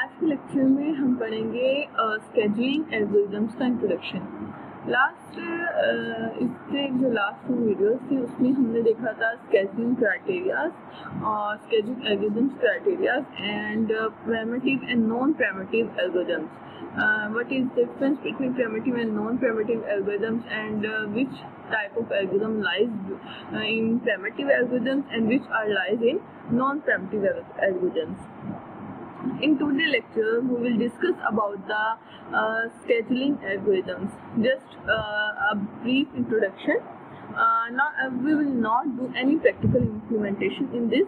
आज के लेक्चर में हम पढ़ेंगे स्केजिंग एल्गोरिदम्स का इंट्रोडक्शन लास्ट इससे जो लास्ट टू वीडियोस थे, उसमें हमने देखा था स्केजुलिंग क्राइटेरियाज और scheduling algorithms criterias and preemptive and non preemptive algorithms what is difference between preemptive and non preemptive algorithms and which type of algorithm lies in preemptive algorithms and which are lies in non preemptive algorithms algorithms In today's lecture, we will discuss about the uh, scheduling algorithms. Just uh, a brief introduction. Uh, not, uh, we will not do any practical implementation in this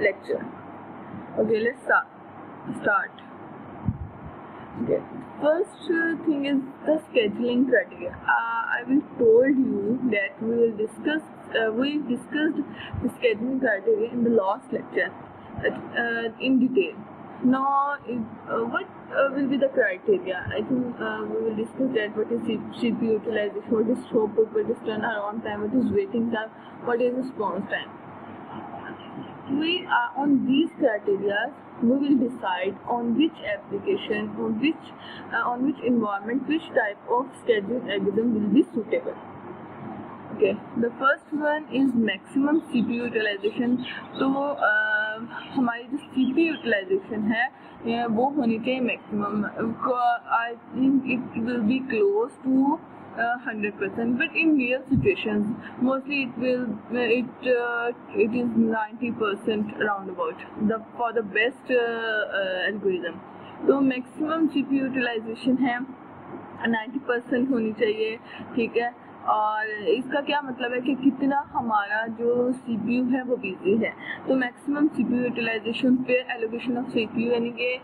lecture. Okay, let's start. start. Okay. First uh, thing is the scheduling criteria. Uh, I will told you that we will discuss we discussed the scheduling criteria in the last lecture in detail. Now, if, uh, what uh, will be the criteria? I think we will discuss that. What is CPU utilization? What is throughput? What is turnaround time? What is waiting time? What is response time? We are on these criteria we will decide on which application, on which uh, on which environment, which type of schedule algorithm will be suitable. Okay, the first one is maximum CPU utilization. तो uh, हमारी जो C P utilization है वो होनी चाहिए maximum I think it will be close to hundred percent but in real situation mostly it will it it is ninety percent around about the for the best algorithm तो maximum G P utilization है ninety percent होनी चाहिए, ठीक है? और इसका क्या मतलब है कि कितना हमारा जो सीपीयू है वो बिज़ी है। तो मैक्सिमम सीपीयू यूटिलाइजेशन फिर एलोकेशन ऑफ़ सीपीयू यानी कि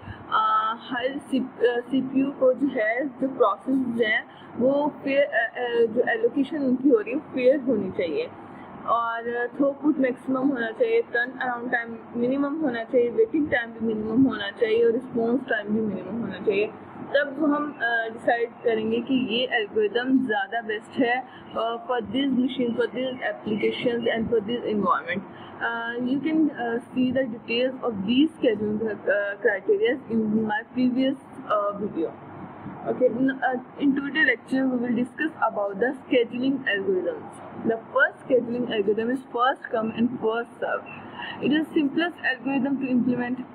हर सीपीयू को जो है, जो प्रोसेस है, वो फिर जो एलोकेशन उनकी हो रही है फेयर होनी चाहिए। और थ्रोपुट मैक्सिमम होना चाहिए टर्न अराउंड टाइम मिनिमम होना चाहिए वेटिंग टाइम भी मिनिमम होना चाहिए, और रिस्पॉन्स टाइम भी मिनिमम होना चाहिए। तब हम डिसाइड uh, करेंगे कि ये एल्गोरिदम ज़्यादा बेस्ट है for this machine for this application and for this environment you can see the details of these criteria in my previous uh, video okay uh, in today's lecture we will discuss about the scheduling algorithms the first scheduling algorithm is first come and first serve it is simplest algorithm to implement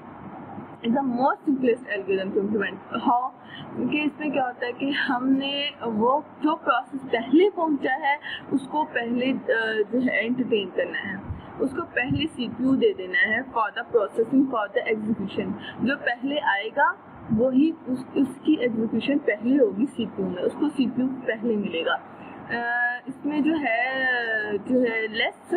is the most simplest algorithm to implement how क्योंकि इसमें क्या होता है कि हमने वो जो process पहले पहुँचा है उसको पहले जो है एंटरटेन करना है। उसको पहले सीपीयू दे देना है for the processing for the execution जो पहले आएगा वही उस, उसकी एग्जीक्यूशन पहले होगी सीपीयू में। उसको सीपीयू पहले मिलेगा। इसमें जो है जो है लेस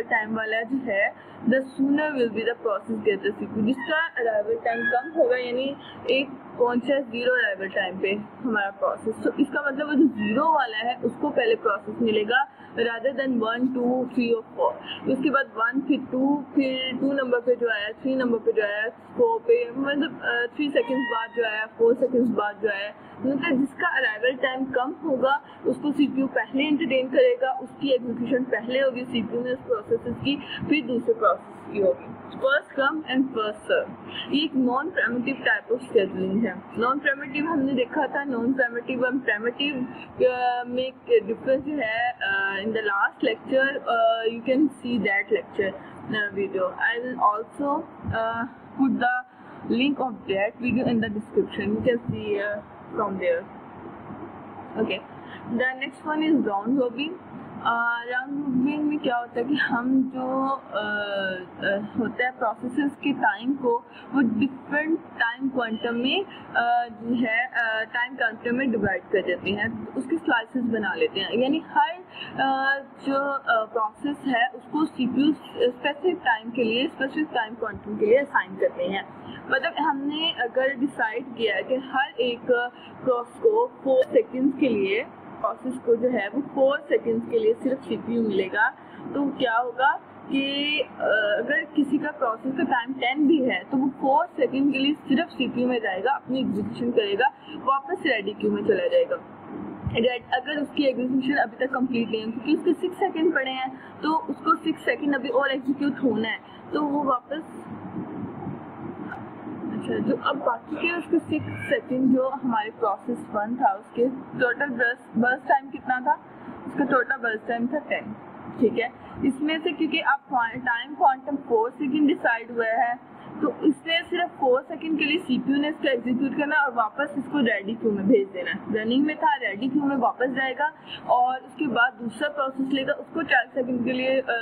अराइवल टाइम वाला जो है the sooner will be the process get the जिसका अराइवल टाइम कम होगा, यानी एक पहुँचा ज़ीरो अराइवल टाइम पे हमारा प्रोसेस तो इसका मतलब वो जो ज़ीरो वाला है, उसको पहले प्रोसेस मिलेगा rather than one two three और फोर उसके बाद वन फिर टू फिर टू नंबर पे जो आया थ्री नंबर पे जो आया फोर पे मतलब थ्री सेकेंड्स बाद जो आया फोर सेकेंड्स बाद जो आया। मतलब जिसका अराइवल टाइम कम होगा, उसको सीपीयू पहले इंटरटेन करेगा, उसकी एग्जीक्यूशन पहले होगी सीपीयू ने उस प्रोसेस की, फिर दूसरे प्रोसेस की होगी। First come and first serve ये एक non preemptive type of scheduling है। नॉन प्रेमेटिव हमने देखा था नॉन प्रेमेटिव एंड प्रेमेटिव में डिफरेंस जो है in the last lecture you can see that lecture video I will also put the link of that video in the description. You can see uh, from there. Okay. The next one is round round movement में क्या होता है कि हम जो आ, होता है processes के टाइम को वो डिफरेंट टाइम क्वांटम में जो है टाइम क्वांटम में डिवाइड कर देते हैं उसके स्लाइसेस बना लेते हैं। यानी हर आ, जो प्रोसेस है उसको सीपीयू स्पेसिफिक टाइम के लिए स्पेसिफिक टाइम क्वांटम के लिए असाइन करते हैं। मतलब हमने अगर डिसाइड किया है कि हर एक क्रॉस को फोर सेकेंड्स के लिए प्रोसेस को जो है वो फोर सेकेंड्स के लिए सिर्फ़ सीपीयू मिलेगा। तो क्या होगा कि अगर किसी का प्रोसेस का टाइम टेन भी है तो वो फोर सेकेंड के लिए सिर्फ़ सीपीयू में जाएगा, अपनी एग्जीक्यूशन करेगा, वापस रेडी क्यू में चला जाएगा। अगर उसकी एग्जीक्यूशन अभी तक कंप्लीट नहीं है, क्योंकि उसके सिक्स सेकंड पड़े हैं तो उसको सिक्स सेकंड अभी और एग्जीक्यूट होना है तो वो वापस अच्छा जो अब बाकी के उसके सिक्स सेकंड जो हमारे प्रोसेस वन था, उसके टोटल बर्स टाइम कितना था? उसका टोटल बर्स टाइम था टेन ठीक है? इसमें से क्योंकि अब time quantum four second decide हुआ है तो इसने सिर्फ़ फोर सेकंड के लिए सीपीयू ने इसको एग्जीक्यूट करना और वापस इसको रेडी क्यू में भेज देना। रनिंग में था रेडी क्यू में वापस जाएगा और उसके बाद दूसरा प्रोसेस लेगा। उसको चार सेकंड के लिए आ,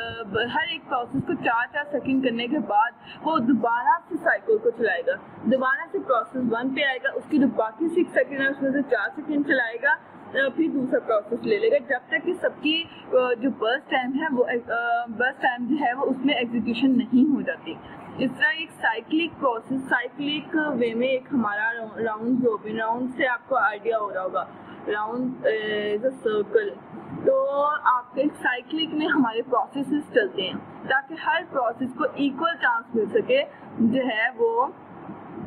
हर एक प्रोसेस को चार चार सेकंड करने के बाद वो दोबारा से साइकिल को चलाएगा। दोबारा से प्रोसेस वन पे आएगा उसकी जो बाकी सिक्स सेकेंड है उसमें से चार सेकेंड चलाएगा। फिर दूसरा प्रोसेस ले लेगा। जब तक कि सबकी जो बर्स टाइम है, वो बर्स टाइम जो है, वो उसमें एग्जीक्यूशन नहीं हो जाती। इस तरह एक साइक्लिक प्रोसेस साइक्लिक वे में एक हमारा राउंड रोबिन राउंड से आपको आइडिया हो रहा होगा। राउंड इज़ अ सर्कल तो आपके साइक्लिक में हमारे प्रोसेसेस चलते हैं, ताकि हर प्रोसेस को इक्वल चांस मिल सके, जो है वो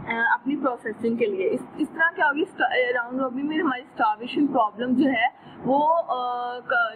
अपनी प्रोसेसिंग के लिए। इस इस तरह क्या होगी राउंड रॉबिन में हमारी स्टार्वेशन प्रॉब्लम जो है, वो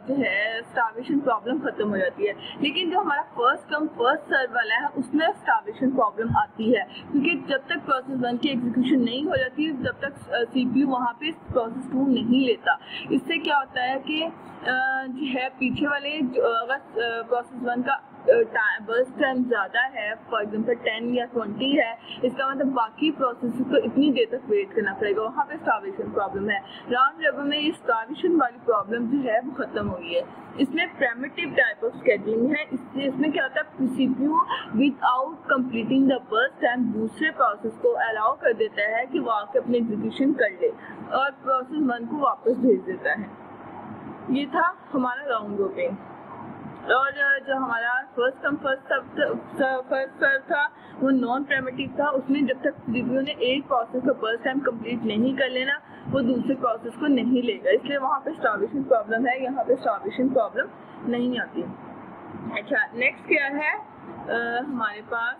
जो है स्टार्वेशन प्रॉब्लम खत्म हो जाती है। लेकिन जो हमारा फ़र्स्ट कम फ़र्स्ट सर्व वाला है, उसमें स्टार्वेशन प्रॉब्लम आती है। क्योंकि जब तक प्रोसेस वन की एग्जीक्यूशन नहीं हो जाती, जब तक सीपीयू वहाँ पे प्रोसेस टू नहीं लेता। इससे क्या होता है कि जो है, पीछे वाले अगर प्रोसेस वन का बस टाइम ज़्यादा है फॉर एग्ज़ाम्पल टेन या ट्वेंटी है, इसका मतलब बाकी प्रोसेस को इतनी देर तक वेट करना पड़ेगा। वहाँ पे स्टार्वेशन प्रॉब्लम है। राउंड लेवल में ये स्टार्वेशन वाली प्रॉब्लम जो है, वो खत्म हुई है। इसमें प्रेमिटिव टाइप ऑफ़ स्केड्यूलिंग है। इसलिए इसमें क्या होता है? CPU without completing the burst time दूसरे प्रोसेस को अलाउ कर देता है कि वो आके अपने एग्जीक्यूशन कर ले और प्रोसेस वन को वापस भेज देता है। ये था हमारा राउंड रोबिंग और जो हमारा फ़र्स्ट कम फ़र्स्ट सब फ़र्स्ट सर्व था वो नॉन प्रेमेटिव था उसमें जब तक रिव्यू ने एक प्रोसेस को फ़र्स्ट टाइम कंप्लीट नहीं कर लेना वो दूसरे प्रोसेस को नहीं लेगा। इसलिए वहाँ पे स्टार्वेशन प्रॉब्लम है यहाँ पे स्टार्वेशन प्रॉब्लम नहीं आती। अच्छा नेक्स्ट क्या है? आ, हमारे पास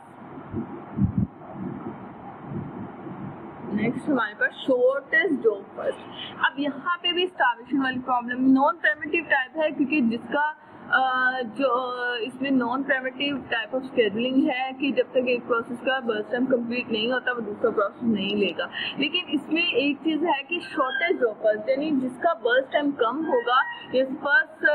नेक्स्ट हमारे पास शॉर्टेस्ट जॉब फ़र्स्ट अब यहाँ पे भी स्टार्वेशन वाली प्रॉब्लम नॉन प्रेमेटिव टाइप है क्योंकि जिसका जो, इसमें non preemptive type of scheduling है कि जब तक एक प्रोसेस का बर्थ टाइम कंप्लीट नहीं होता, वो दूसरा प्रोसेस नहीं लेगा। लेकिन इसमें एक चीज़ है कि शॉर्टेज ड्रॉपर्स यानी जिसका बर्थ टाइम कम होगा, या first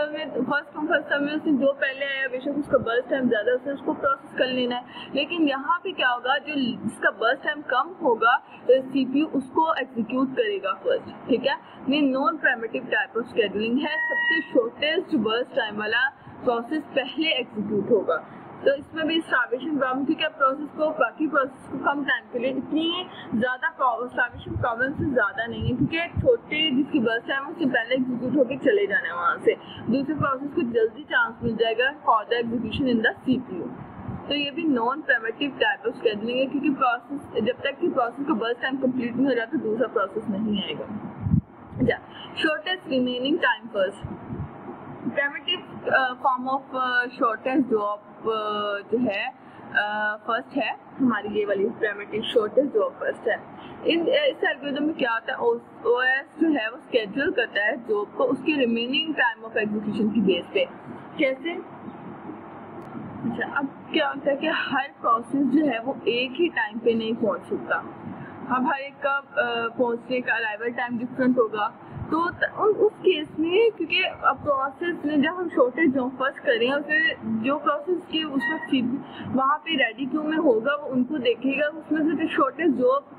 first come first service जो पहले आया, बेशक उसका बर्थ टाइम ज़्यादा उसे उसको प्रोसेस कर लेना है। लेकिन यहाँ पे क्या होगा, जो जिसका बर्थ टाइम कम होगा सीपीयू उसको एग्जीक्यूट करेगा फ़र्स्ट ठीक है? ये non preemptive type of scheduling है। सबसे शॉर्टेस्ट बर्थ टाइम वाला प्रोसेस पहले एग्जीक्यूट होगा। तो इसमें भी स्टार्वेशन प्रॉब्लम क्योंकि प्रोसेस को, बाकी प्रोसेस को कम टाइम के लिए इतनी ज़्यादा स्टार्वेशन प्रॉब्लम से ज़्यादा नहीं है। क्योंकि छोटे जिसकी बस टाइम उससे पहले एग्जीक्यूट होकर चले जाना है वहाँ से। दूसरे प्रोसेस को जल्दी चांस मिल जाएगा for the execution in the C तो ये भी non preemptive type of scheduling है, क्योंकि प्रोसेस जब तक कि प्रोसेस का बस टाइम कंप्लीट नहीं हो जाता दूसरा प्रोसेस नहीं आएगा। अच्छा shortest remaining time first preemptive form of shortest job जो है फ़र्स्ट uh, है हमारी ये वाली प्रेमेटिव शॉर्टेस्ट जॉब फ़र्स्ट है। इन इस एल्गोरिथम में क्या होता है ओएस जो है वो स्केड्यूल करता है जॉब को उसकी रिमेनिंग टाइम ऑफ़ एग्जीक्यूशन की बेस पे। कैसे? अच्छा अब क्या होता है कि हर प्रोसेस जो है वो एक ही टाइम पे नहीं पहुँच सकता। अब हर एक का uh, पहुँचने का अराइवल टाइम डिफरेंट होगा। तो उन, उस केस में, क्योंकि प्रोसेस में जब हम शॉर्टेज जॉब फ़र्स्ट करें फिर जो प्रोसेस के उस वक्त वहाँ पे रेडी क्यों में होगा, वो उनको देखेगा, उसमें से जो शॉर्टेज जॉब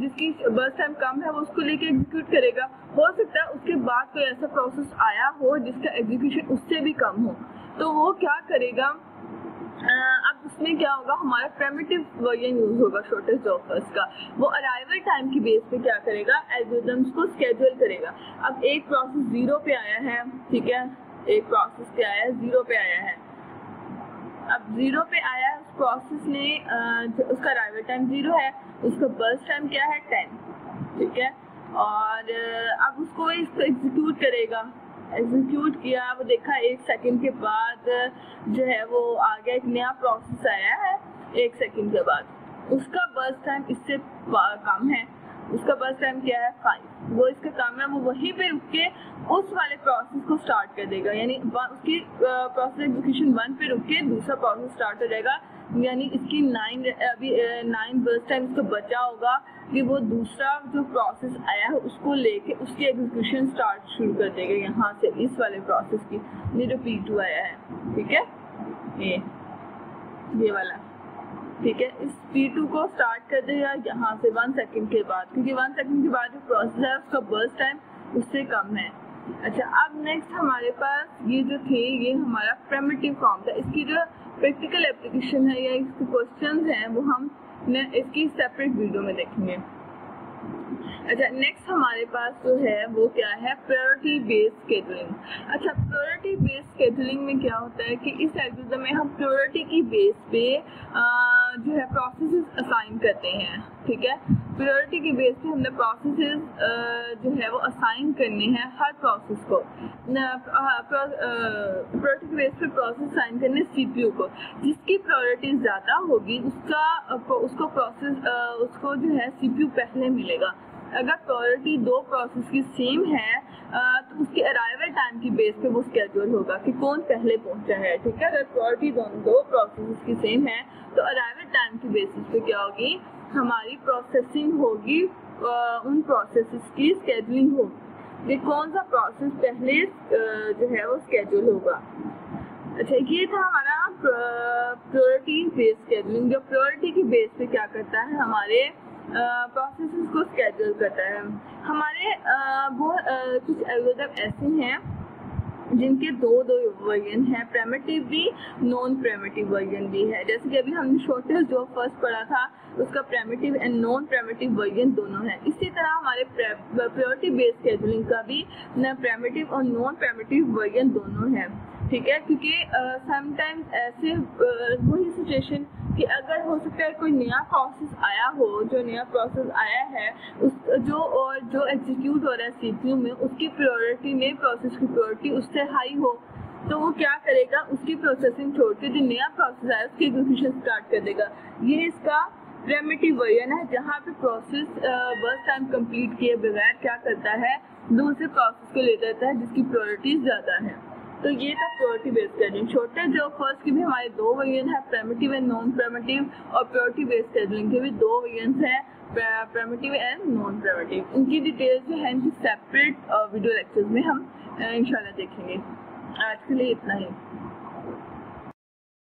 जिसकी बस टाइम कम है, वो उसको लेके एग्जीक्यूट करेगा। हो सकता है उसके बाद कोई ऐसा प्रोसेस आया हो, जिसका एग्जीक्यूशन उससे भी कम हो। तो वो क्या करेगा? अब उसमें क्या होगा? हमारा प्रेमिटिव वर्जन यूज़ होगा शॉर्टेस्ट ऑफर्स का। वो अराइवल टाइम की बेस पे क्या करेगा? एल्गोरिथम्स को स्केड्यूल करेगा। अब एक प्रोसेस ज़ीरो पे आया है, ठीक है? एक प्रोसेस पे आया है ज़ीरो पे आया है। अब ज़ीरो पे आया है, उस प्रोसेस ने उसका अराइवल टाइम ज़ीरो है, उसका बर्स्ट टाइम क्या है? टेन ठीक है? और अब उसको इसको एग्जीक्यूट करेगा। एग्जीक्यूट किया, वो देखा एक सेकंड के बाद जो है वो आ गया, एक नया प्रोसेस आया है, एक सेकंड के बाद। उसका बर्स टाइम इससे कम है। उसका बर्स टाइम क्या है? फाइव वो इसका कम है, वो वहीं पे रुक के उस वाले प्रोसेस को स्टार्ट कर देगा। यानी उसकी प्रोसेस एग्जीक्यूशन वन पे रुक के दूसरा प्रोसेस स्टार्ट हो जाएगा। यानी इसकी नाइन अभी नाइन बर्स टाइम इसको बचा होगा। कि वो दूसरा जो प्रोसेस आया है, उसको लेके उसकी एग्जीक्यूशन स्टार्ट शुरू कर देगा यहाँ से, इस वाले प्रोसेस की। ये जो पी टू आया है, ठीक है? ये ये वाला, ठीक है? इस पी टू को स्टार्ट कर देगा यहाँ से वन सेकंड के बाद, क्योंकि वन सेकंड के बाद जो प्रोसेस है, उसका बर्स टाइम उससे कम है। अच्छा अब नेक्स्ट हमारे पास ये जो थे ये हमारा प्रेमिटिव फॉर्म था। इसकी जो प्रैक्टिकल एप्लीकेशन है या इसके क्वेश्चन हैं वो हम इसकी सेपरेट वीडियो में देखेंगे। अच्छा नेक्स्ट हमारे पास जो है वो क्या है? प्रायोरिटी बेस्ड स्केजुलिंग अच्छा प्रायोरिटी बेस्ड स्केजुलिंग में क्या होता है कि इस एल्गोरिथम में हम प्रायोरिटी की बेस पे आ, जो है प्रोसेस असाइन करते हैं, ठीक है? प्रायोरिटी के बेस पे हमने प्रोसेस जो है वो असाइन करने हैं हर प्रोसेस को। प्रायोरिटी के बेस पे प्रोसेस असाइन करने सीपीयू को। जिसकी प्रायोरिटी ज़्यादा होगी, उसका उसको प्रोसेस उसको जो है सीपीयू पहले मिलेगा। अगर प्रायोरिटी दो प्रोसेस की सेम है तो उसके अराइवल टाइम की बेस पे वो स्केड्यूल होगा कि कौन पहले पहुँचा है, ठीक है? अगर प्रायोरिटी दोनों, दो प्रोसेस की सेम है तो अराइवल टाइम की बेसिस पे क्या होगी? हमारी प्रोसेसिंग होगी उन प्रोसेस की स्केड्यूलिंग होगी। कौन सा प्रोसेस पहले जो है वो स्केड्यूल होगा? अच्छा ये था हमारा प्रायोरिटी बेस स्केड्यूलिंग जो प्रायोरिटी की बेस पे क्या करता है? हमारे प्रोसेस को स्केड्यूल करता है। हमारे वो कुछ एल्गोरिथम ऐसे हैं जिनके दो दो वर्जन है प्रेमेटिव भी नॉन प्रेमेटिव वर्जन भी है। जैसे कि अभी हमने शॉर्टेस्ट जो फ़र्स्ट पढ़ा था, उसका preemptive and non preemptive version दोनों है। इसी तरह हमारे प्योरिटी बेस्ड शेड्यूलिंग का भी प्रेमेटिव और नॉन प्रेमेटिव वर्जन दोनों है। ठीक है? क्योंकि समटाइम्स ऐसे वही सिचुएशन कि अगर हो सकता है कोई नया प्रोसेस आया हो, जो नया प्रोसेस आया है, उस, जो और जो एग्जीक्यूट हो रहा है सीपीयू में, उसकी प्रायोरिटी नए प्रोसेस की प्रायोरिटी उससे हाई हो तो वो क्या करेगा? उसकी प्रोसेसिंग छोड़ के जो नया प्रोसेस आया उसकी एग्जीक्यूशन स्टार्ट कर देगा। ये इसका प्रेमिटिव वर्जन है, जहाँ पे प्रोसेस बस टाइम कंप्लीट किए बगैर क्या करता है? दूसरे प्रोसेस को ले जाता है, जिसकी प्रायोरिटी ज़्यादा है। तो ये था प्योरिटी बेस्ड शेड्यूलिंग छोटे जो फ़र्स्ट के भी हमारे दो वेरिएंट है प्रेमेटिव एंड नॉन प्रेमेटिव और प्योरिटी बेस्ड शेड्यूलिंग के भी दो वेरिएंट्स है प्रेमेटिव एंड नॉन प्रेमेटिव इनकी डिटेल्स जो है इनकी सेपरेट वीडियो लेक्चर्स में हम इंशाल्लाह देखेंगे. आज के लिए इतना ही.